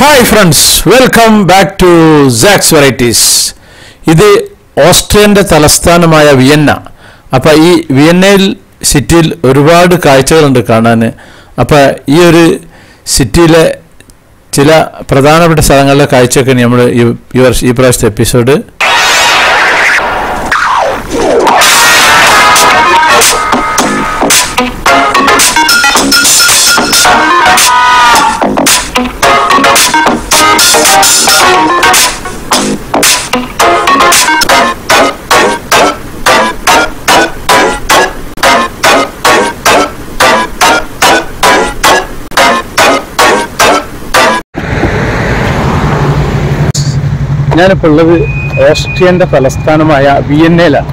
Hi friends welcome back to Saks varieties ഇത് ഓസ്ട്രിയന്റെ തലസ്ഥാനമായ വിയന്ന. അപ്പോൾ ഈ വിയന്നയിൽ സിറ്റിയിൽ ഒരുപാട് കാഴ്ചകളുണ്ട് കാണാൻ അപ്പോൾ ഈ ഒരു സിറ്റിയിലെ ചില പ്രധാനപ്പെട്ട സ്ഥലങ്ങളിലെ കാഴ്ചയൊക്കെ നമ്മൾ ഈ ഈ വർഷം ഈ പ്രാവശ്യത്തെ എപ്പിസോഡ് ഞാനിപ്പോൾ ഉള്ളത് ഓസ്ട്രിയന്റെ തലസ്ഥാനമായ വിയന്നയിലാണ്.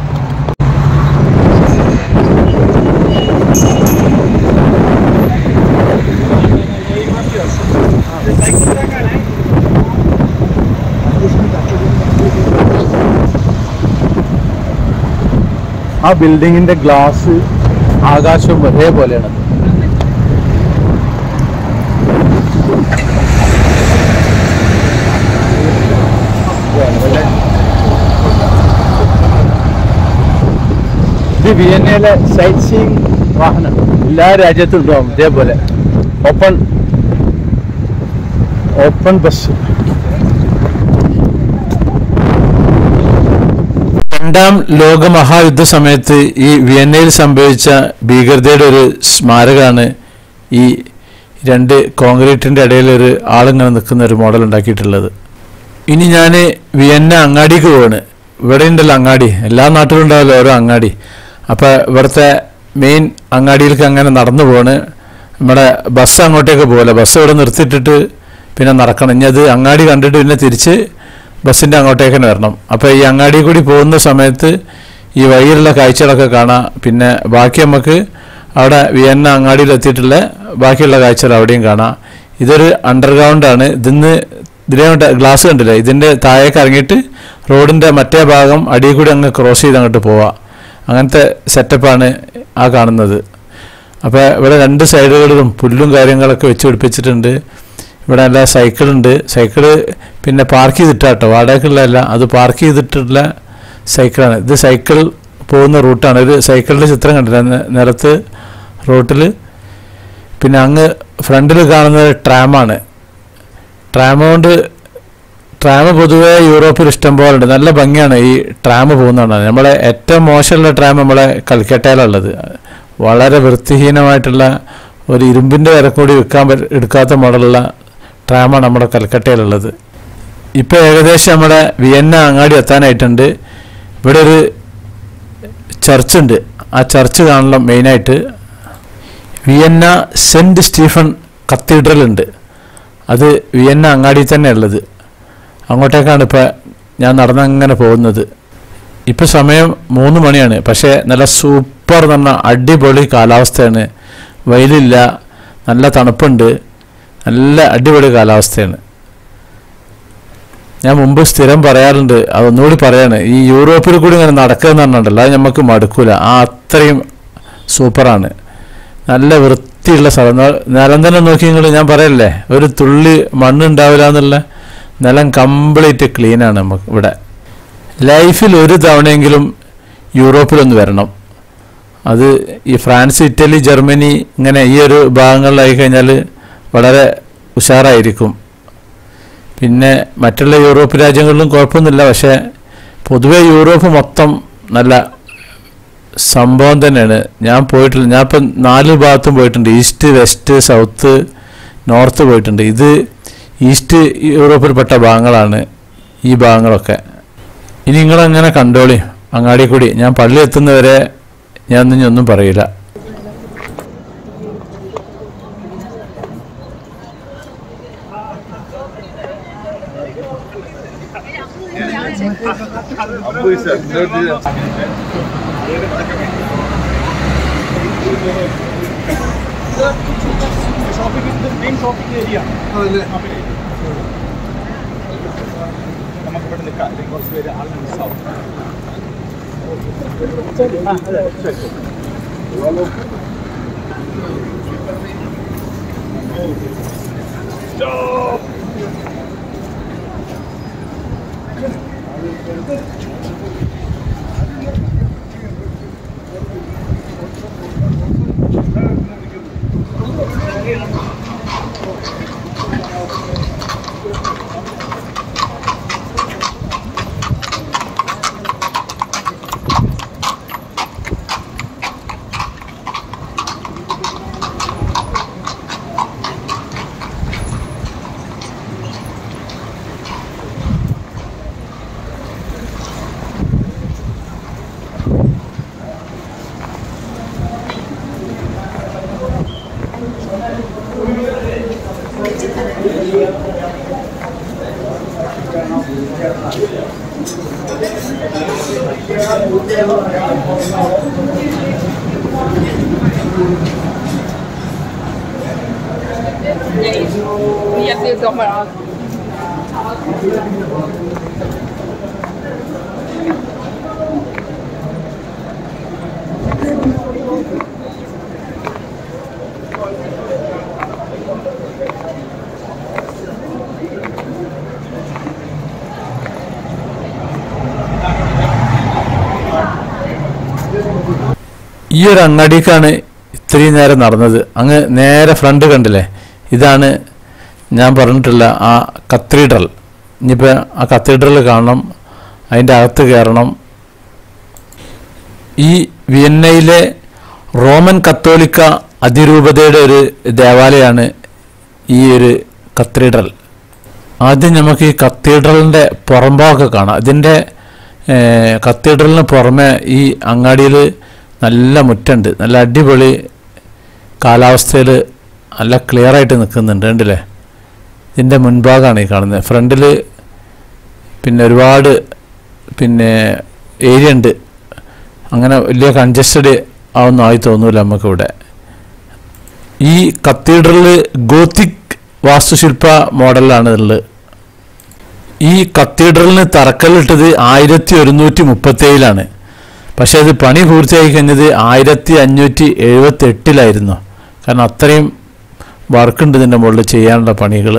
ആ ബിൽഡിങ്ങിന്റെ ഗ്ലാസ് ആകാശവും ഒരേപോലെയാണ്. ഇത് സൈറ്റ് സീയിങ് വാഹനം. എല്ലാ രാജ്യത്തും ഉണ്ടാവും ഇതേപോലെ. ഓപ്പൺ ഓപ്പൺ ബസ് രണ്ടാം ലോക മഹായുദ്ധ സമയത്ത് ഈ വിയന്നയിൽ സംഭവിച്ച ഭീകരതയുടെ ഒരു സ്മാരകമാണ് ഈ രണ്ട് കോൺക്രീറ്റിന്റെ ഇടയിൽ ഒരു ആളിങ്ങനെ നിൽക്കുന്ന ഒരു മോഡൽ ഉണ്ടാക്കിയിട്ടുള്ളത്. ഇനി ഞാൻ വിയന്ന അങ്ങാടിക്ക് പോവാണ്. ഇവിടെ ഉണ്ടല്ലോ അങ്ങാടി. എല്ലാ നാട്ടിലും ഉണ്ടാവല്ലോ ഓരോ അങ്ങാടി. അപ്പോൾ ഇവിടുത്തെ മെയിൻ അങ്ങാടിയിലേക്ക് അങ്ങനെ നടന്നു പോവാണ്. നമ്മുടെ ബസ് അങ്ങോട്ടേക്ക് പോകല ബസ് ഇവിടെ നിർത്തിയിട്ടിട്ട് പിന്നെ നടക്കണം. ഇനി അത് അങ്ങാടി കണ്ടിട്ട് പിന്നെ തിരിച്ച് ബസ്സിന്റെ അങ്ങോട്ടേക്ക് തന്നെ വരണം. അപ്പോൾ ഈ അങ്ങാടി കൂടി പോകുന്ന സമയത്ത് ഈ വഴിയിലുള്ള കാഴ്ചകളൊക്കെ കാണാം. പിന്നെ ബാക്കി നമുക്ക് അവിടെ വിയന്ന അങ്ങാടിയിലെത്തിയിട്ടുള്ള ബാക്കിയുള്ള കാഴ്ചകൾ അവിടെയും കാണാം. ഇതൊരു അണ്ടർഗ്രൗണ്ടാണ് ഇതിന്ന് ഇതിനെ ഗ്ലാസ് കണ്ടില്ലേ? ഇതിന്റെ താഴേക്ക് ഇറങ്ങിയിട്ട് റോഡിന്റെ മറ്റേ ഭാഗം അടിയിൽ കൂടി അങ്ങ് ക്രോസ് ചെയ്ത് അങ്ങോട്ട് പോവാം. അങ്ങനത്തെ സെറ്റപ്പാണ് ആ കാണുന്നത്. അപ്പോൾ ഇവിടെ രണ്ട് സൈഡുകളിലും പുല്ലും കാര്യങ്ങളൊക്കെ വെച്ച് പിടിപ്പിച്ചിട്ടുണ്ട്. ഇവിടെ നല്ല സൈക്കിളുണ്ട് സൈക്കിൾ പിന്നെ പാർക്ക് ചെയ്തിട്ടാട്ടോ. വാടകയ്ക്കുള്ളതല്ല അത് പാർക്ക് ചെയ്തിട്ടുള്ള സൈക്കിളാണ് ഇത് സൈക്കിൾ പോകുന്ന റൂട്ടാണ് ഒരു സൈക്കിളിന്റെ ചിത്രം കണ്ടില്ല? നിലത്ത് റോട്ടിൽ പിന്നെ അങ്ങ് ഫ്രണ്ടിൽ കാണുന്നത് ട്രാമാണ് ട്രാം കൊണ്ട് ട്രാം പൊതുവേ യൂറോപ്പിൽ ഇഷ്ടം നല്ല ഭംഗിയാണ് ഈ ട്രാം പോകുന്നതാണ്. നമ്മളെ ഏറ്റവും മോശമുള്ള ട്രാം നമ്മളെ കൽക്കട്ടയിലുള്ളത്. വളരെ വൃത്തിഹീനമായിട്ടുള്ള ഒരു ഇരുമ്പിന്റെ വില കൂടി വിൽക്കാൻ എടുക്കാത്ത മോഡലുള്ള ട്രാമാണ് നമ്മുടെ കൽക്കട്ടയിലുള്ളത്. ഇപ്പോൾ ഏകദേശം നമ്മുടെ വിയന്ന അങ്ങാടി എത്താനായിട്ടുണ്ട്. ഇവിടെ ഒരു ചർച്ചുണ്ട് ആ ചർച്ച് കാണണം മെയിനായിട്ട്. വിയന്ന സെന്റ് സ്റ്റീഫൻ കത്തീഡ്രൽ ഉണ്ട്. അത് വിയന്ന അങ്ങാടിയിൽ തന്നെ ഉള്ളത്. അങ്ങോട്ടേക്കാണ് ഇപ്പോൾ ഞാൻ നടന്നങ്ങനെ പോകുന്നത്. ഇപ്പോൾ സമയം മൂന്ന് മണിയാണ്. പക്ഷേ നല്ല സൂപ്പർ എന്ന് പറഞ്ഞാൽ അടിപൊളി കാലാവസ്ഥയാണ്. വെയിലില്ല നല്ല തണുപ്പുണ്ട്. നല്ല അടിപൊളി കാലാവസ്ഥയാണ്. ഞാൻ മുമ്പ് സ്ഥിരം പറയാറുണ്ട് അതൊന്നുകൂടി പറയാണ്. ഈ യൂറോപ്പിൽ കൂടി ഇങ്ങനെ നടക്കുക എന്ന് പറഞ്ഞിട്ടുണ്ടല്ലോ അത് നമുക്ക് മടുക്കൂല. ആ അത്രയും സൂപ്പറാണ്. നല്ല വൃത്തിയുള്ള സ്ഥലം. നിലം തന്നെ നോക്കി നിങ്ങൾ ഞാൻ പറയല്ലേ ഒരു തുള്ളി മണ്ണുണ്ടാവില്ല എന്നുള്ള നിലം കംപ്ലീറ്റ് ക്ലീനാണ് നമുക്ക് ഇവിടെ. ലൈഫിൽ ഒരു തവണയെങ്കിലും യൂറോപ്പിലൊന്ന് വരണം. അത് ഈ ഫ്രാൻസ് ഇറ്റലി ജർമ്മനി ഇങ്ങനെ ഈ ഒരു ഭാഗങ്ങളിലായി കഴിഞ്ഞാൽ വളരെ ഉഷാറായിരിക്കും. പിന്നെ മറ്റുള്ള യൂറോപ്പ് രാജ്യങ്ങളിലും കുഴപ്പമൊന്നുമില്ല. പക്ഷേ പൊതുവേ യൂറോപ്പ് മൊത്തം നല്ല സംഭവം തന്നെയാണ്. ഞാൻ പോയിട്ടില്ല. ഞാൻ ഇപ്പം നാല് ഭാഗത്തും പോയിട്ടുണ്ട്. ഈസ്റ്റ് വെസ്റ്റ് സൗത്ത് നോർത്ത് പോയിട്ടുണ്ട്. ഇത് ഈസ്റ്റ് യൂറോപ്പിൽപ്പെട്ട ഭാഗങ്ങളാണ് ഈ ഭാഗങ്ങളൊക്കെ. ഇനി നിങ്ങളങ്ങനെ കണ്ടോളി. അങ്ങാടി കൂടി. ഞാൻ പള്ളി എത്തുന്നവരെ ഞാൻ ഇനി ഒന്നും shopping is the main shopping area. നമുക്ക് ഇവിടെ നിൽക്കാം അല്ലെങ്കിൽ കുറച്ച് പേര് ആൾ മിസ്സാവും ആ അതെ ശരി Stop! Thank you. Thank you. Nee, ich, ich erzähle es nochmal aus. ഈ ഒരു അങ്ങാടിക്കാണ് ഇത്രയും നേരം നടന്നത്. അങ്ങ് നേരെ ഫ്രണ്ട് കണ്ടില്ലേ? ഇതാണ് ഞാൻ പറഞ്ഞിട്ടുള്ള ആ കത്തീഡ്രൽ ഇനിയിപ്പോൾ ആ കത്തീഡ്രൽ കാണണം അതിന്റെ അകത്ത് കയറണം. ഈ വിയന്നയിലെ റോമൻ കത്തോലിക്ക അതിരൂപതയുടെ ഒരു ദേവാലയമാണ് ഈ ഒരു കത്തീഡ്രൽ ആദ്യം നമുക്ക് ഈ കത്തീഡ്രലിന്റെ പുറംഭാഗമൊക്കെ കാണാം. അതിന്റെ കത്തീഡ്രലിന് പുറമെ ഈ അങ്ങാടിയിൽ നല്ല മുറ്റുണ്ട്. നല്ല അടിപൊളി കാലാവസ്ഥയിൽ നല്ല ക്ലിയർ ആയിട്ട് നിൽക്കുന്നുണ്ട്. കണ്ടില്ലേ? ഇതിന്റെ മുൻഭാഗമാണ് ഈ കാണുന്നത്. ഫ്രണ്ടിൽ പിന്നെ ഒരുപാട് പിന്നെ ഏരിയ ഉണ്ട്. അങ്ങനെ വലിയ കൺജസ്റ്റഡ് ആവുന്ന ആയി തോന്നൂല നമുക്കിവിടെ. ഈ കത്തീഡ്രൽ ഗോത്തിക് വാസ്തുശില്പ മോഡലാണ് ഉള്ളത് ഈ കത്തീഡ്രലിന് തറക്കല്ലിട്ടത് ആയിരത്തി ഒരുന്നൂറ്റി മുപ്പത്തേഴിലാണ്. പക്ഷേ അത് പണി പൂർത്തിയാക്കി കഴിഞ്ഞത് ആയിരത്തി അഞ്ഞൂറ്റി എഴുപത്തി എട്ടിലായിരുന്നു കാരണം അത്രയും വർക്കുണ്ട് ഇതിന്റെ മുകളിൽ ചെയ്യാനുള്ള പണികൾ.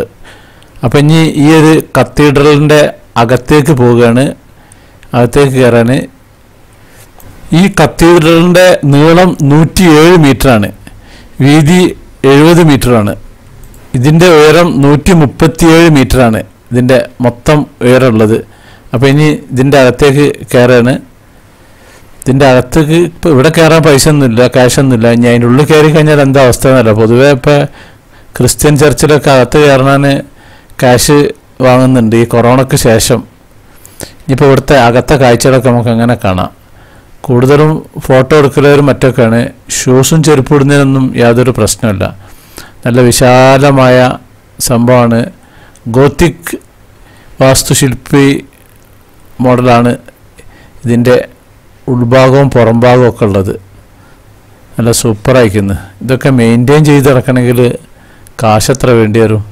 അപ്പം ഇനി ഈ ഒരു കത്തീഡ്രലിന്റെ അകത്തേക്ക് പോവുകയാണ്. അകത്തേക്ക് കയറാൻ ഈ കത്തീഡ്രലിന്റെ നീളം നൂറ്റിയേഴ് മീറ്ററാണ്. വീതി എഴുപത് മീറ്ററാണ്. ഇതിന്റെ ഉയരം നൂറ്റി മുപ്പത്തിയേഴ് മീറ്ററാണ് ഇതിന്റെ മൊത്തം ഉയരമുള്ളത്. അപ്പോൾ ഇനി ഇതിന്റെ അകത്തേക്ക് കയറാണ്. ഇതിന്റെ അകത്തേക്ക് ഇപ്പോൾ ഇവിടെ കയറാൻ പൈസ ഒന്നുമില്ല ക്യാഷ് ഒന്നുമില്ല. ഇനി അതിന്റെ ഉള്ളിൽ കയറി കഴിഞ്ഞാൽ എന്താ അവസ്ഥ എന്നല്ല പൊതുവേ ഇപ്പോൾ ക്രിസ്ത്യൻ ചർച്ചിലൊക്കെ അകത്ത് കയറാൻ ക്യാഷ് വാങ്ങുന്നുണ്ട്. ഈ കൊറോണയ്ക്ക് ശേഷം. ഇനിയിപ്പോൾ ഇവിടുത്തെ അകത്തെ കാഴ്ചകളൊക്കെ നമുക്ക് അങ്ങനെ കാണാം. കൂടുതലും ഫോട്ടോ എടുക്കലവരും മറ്റൊക്കെയാണ്. ഷൂസും ചെരുപ്പ് ഇടുന്നതിനൊന്നും യാതൊരു പ്രശ്നമില്ല നല്ല വിശാലമായ സംഭവമാണ്. ഗോത്തിക് വാസ്തുശില്പി മോഡലാണ് ഇതിന്റെ ഉൾഭാഗവും പുറംഭാഗവും ഒക്കെ ഉള്ളത്. നല്ല സൂപ്പറായിരിക്കുന്നു ഇതൊക്കെ മെയിന്റെയിൻ ചെയ്ത് നടക്കണമെങ്കിൽ കാശത്ര വേണ്ടി വരും?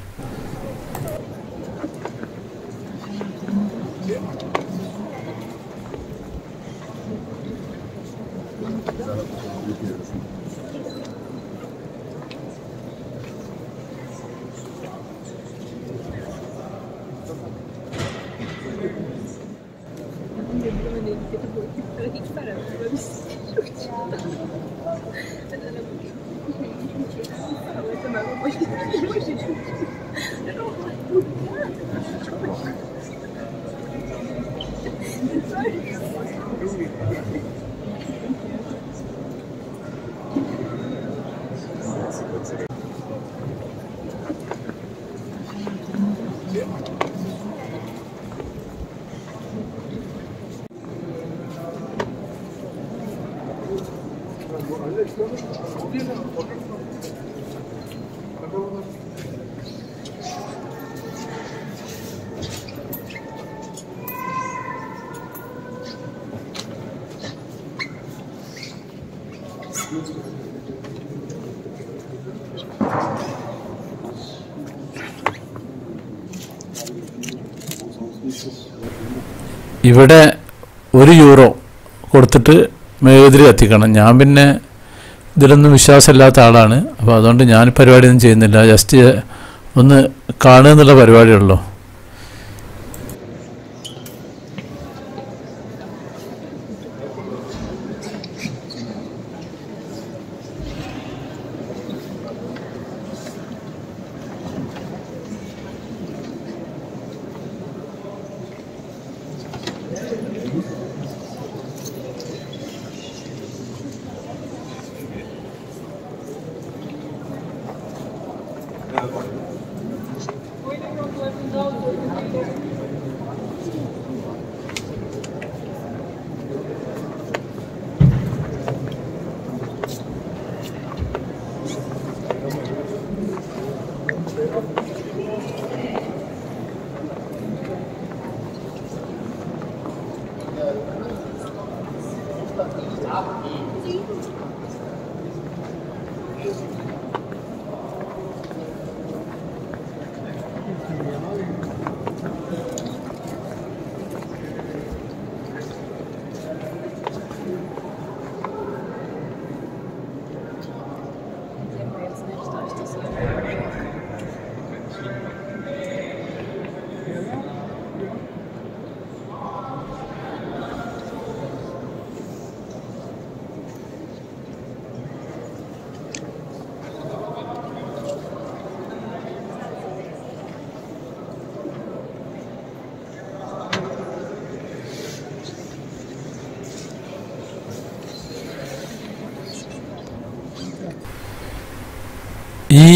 ഇവിടെ ഒരു യൂറോ കൊടുത്തിട്ട് മെഴുകുതിരി കത്തിക്കണം. ഞാൻ പിന്നെ ഇതിലൊന്നും വിശ്വാസമില്ലാത്ത ആളാണ്. അപ്പോൾ അതുകൊണ്ട് ഞാൻ പരിപാടിയൊന്നും ചെയ്യുന്നില്ല. ജസ്റ്റ് ഒന്ന് കാണുക എന്നുള്ള പരിപാടിയുള്ളൂ agora. Thank ഈ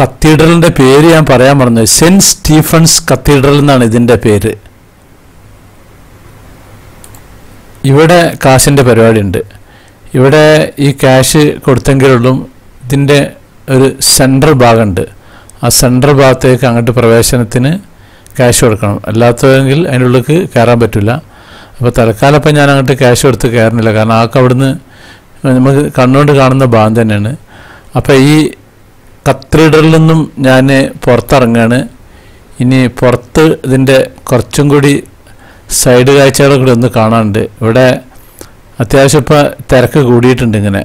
കത്തീഡ്രലിന്റെ പേര് ഞാൻ പറയാൻ പറഞ്ഞു സെന്റ് സ്റ്റീഫൻസ് കത്തീഡ്രൽ എന്നാണ് ഇതിന്റെ പേര്. ഇവിടെ കാശിന്റെ പരിപാടിയുണ്ട്. ഇവിടെ ഈ ക്യാഷ് കൊടുത്തെങ്കിലുള്ളൂ ഇതിന്റെ ഒരു സെൻട്രൽ ഭാഗമുണ്ട്. ആ സെൻട്രൽ ഭാഗത്തേക്ക് അങ്ങോട്ട് പ്രവേശനത്തിന് ക്യാഷ് കൊടുക്കണം. അല്ലാത്തതെങ്കിൽ അതിന്റെ ഉള്ളിലേക്ക് കയറാൻ പറ്റില്ല. അപ്പോൾ തൽക്കാലം ഇപ്പം ഞാൻ അങ്ങോട്ട് ക്യാഷ് കൊടുത്ത് കയറുന്നില്ല. കാരണം ആൾക്ക് അവിടുന്ന് നമുക്ക് കണ്ണുകൊണ്ട് കാണുന്ന ഭാഗം തന്നെയാണ്. അപ്പോൾ ഈ കത്തീഡ്രലിൽ നിന്നും ഞാൻ പുറത്തിറങ്ങുകയാണ് ഇനി പുറത്ത് ഇതിന്റെ കുറച്ചും കൂടി സൈഡ് കാഴ്ചകളൊക്കെ കൂടി ഒന്ന് കാണാനുണ്ട്. ഇവിടെ അത്യാവശ്യം ഇപ്പോൾ തിരക്ക് കൂടിയിട്ടുണ്ട് ഇങ്ങനെ.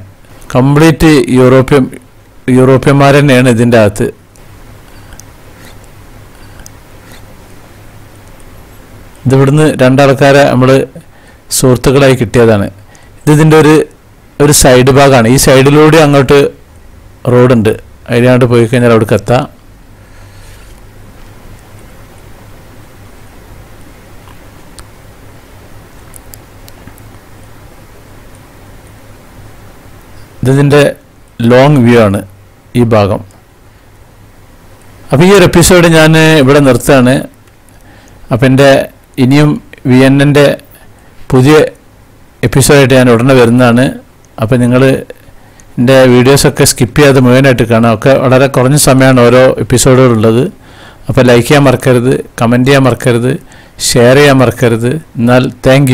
കംപ്ലീറ്റ് യൂറോപ്യൻ യൂറോപ്യന്മാർ തന്നെയാണ് ഇതിന്റെ അകത്ത്. ഇതിവിടുന്ന് രണ്ടാൾക്കാരെ നമ്മൾ സുഹൃത്തുക്കളായി കിട്ടിയതാണ്. ഇത് ഇതിന്റെ ഒരു ഒരു സൈഡ് ഭാഗമാണ് ഈ സൈഡിലൂടെ അങ്ങോട്ട് റോഡുണ്ട്. അതിനകത്ത് പോയി കഴിഞ്ഞാൽ അവിടേക്ക് എത്താം. ഇതിന്റെ ലോങ് വ്യൂ ആണ് ഈ ഭാഗം. അപ്പോൾ ഈ ഒരു എപ്പിസോഡ് ഞാൻ ഇവിടെ നിർത്തുകയാണ്. അപ്പം എന്റെ ഇനിയും വി എൻ എന്റെ പുതിയ എപ്പിസോഡായിട്ട് ഞാൻ ഉടനെ വരുന്നതാണ്. അപ്പം നിങ്ങൾ എന്റെ വീഡിയോസൊക്കെ സ്കിപ്പ് ചെയ്യാതെ മുഴുവനായിട്ട് കാണാം. ഒക്കെ വളരെ കുറഞ്ഞ സമയമാണ് ഓരോ എപ്പിസോഡുകളുള്ളത് അപ്പോൾ ലൈക്ക് ചെയ്യാൻ മറക്കരുത് കമന്റ് ചെയ്യാൻ മറക്കരുത് ഷെയർ ചെയ്യാൻ മറക്കരുത്. എന്നാൽ താങ്ക്